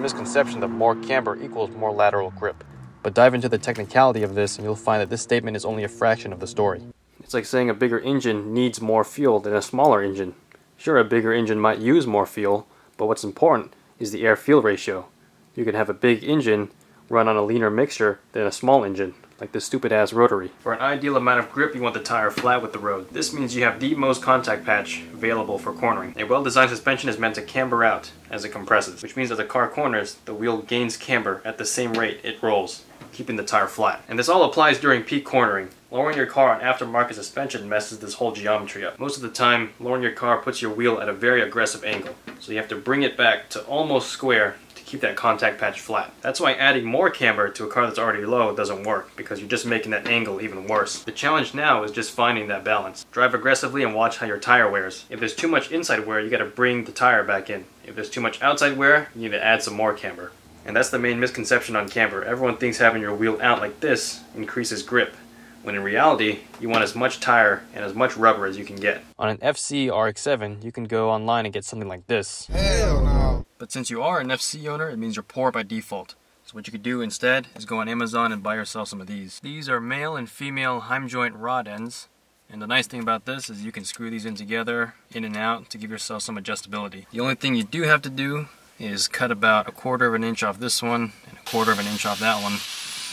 misconception that more camber equals more lateral grip. But dive into the technicality of this and you'll find that this statement is only a fraction of the story. It's like saying a bigger engine needs more fuel than a smaller engine. Sure, a bigger engine might use more fuel, but what's important is the air-fuel ratio. You can have a big engine run on a leaner mixture than a small engine, like this stupid ass rotary. For an ideal amount of grip, you want the tire flat with the road. This means you have the most contact patch available for cornering. A well-designed suspension is meant to camber out as it compresses, which means as the car corners, the wheel gains camber at the same rate it rolls keeping the tire flat. And this all applies during peak cornering. Lowering your car on aftermarket suspension messes this whole geometry up. Most of the time, lowering your car puts your wheel at a very aggressive angle. So you have to bring it back to almost square keep that contact patch flat. That's why adding more camber to a car that's already low doesn't work, because you're just making that angle even worse. The challenge now is just finding that balance. Drive aggressively and watch how your tire wears. If there's too much inside wear, you gotta bring the tire back in. If there's too much outside wear, you need to add some more camber. And that's the main misconception on camber. Everyone thinks having your wheel out like this increases grip, when in reality, you want as much tire and as much rubber as you can get. On an FC RX-7, you can go online and get something like this. Hell no. But since you are an FC owner, it means you're poor by default. So what you could do instead is go on Amazon and buy yourself some of these. These are male and female Heim joint rod ends. And the nice thing about this is you can screw these in together, in and out, to give yourself some adjustability. The only thing you do have to do is cut about a quarter of an inch off this one and a quarter of an inch off that one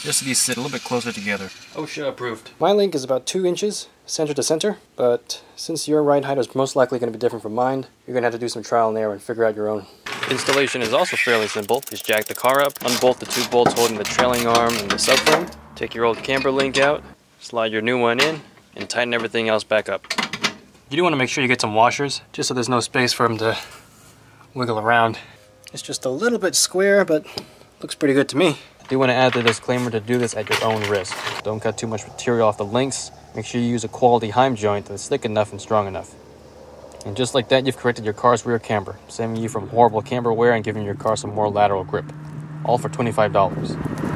just so these sit a little bit closer together. OSHA approved. My link is about two inches center to center, but since your ride height is most likely going to be different from mine, you're going to have to do some trial and error and figure out your own. Installation is also fairly simple. Just jack the car up, unbolt the two bolts holding the trailing arm and the subframe, take your old camber link out, slide your new one in, and tighten everything else back up. You do want to make sure you get some washers, just so there's no space for them to wiggle around. It's just a little bit square, but looks pretty good to me. I do want to add the disclaimer to do this at your own risk. Don't cut too much material off the links. Make sure you use a quality Heim joint that's thick enough and strong enough. And just like that, you've corrected your car's rear camber, saving you from horrible camber wear and giving your car some more lateral grip. All for $25.